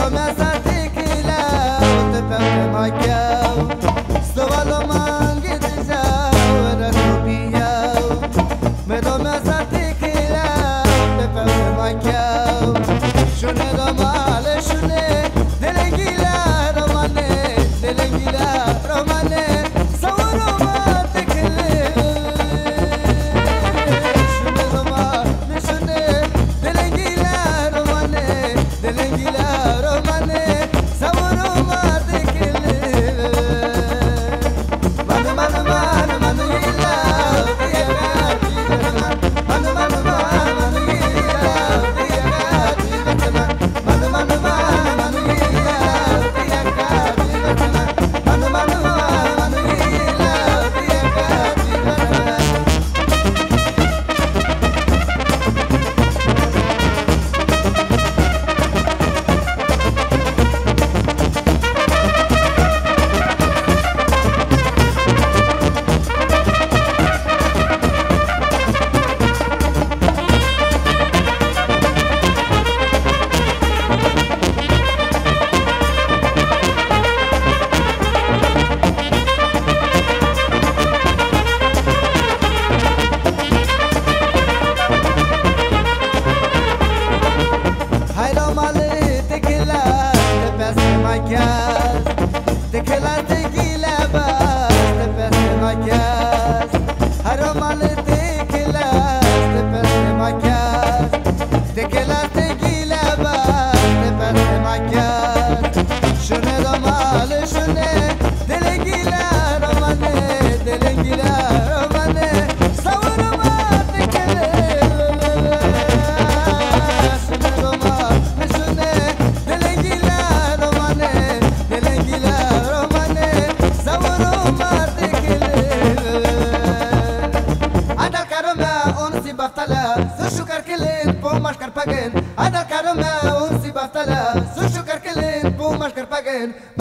começa a de que la te... land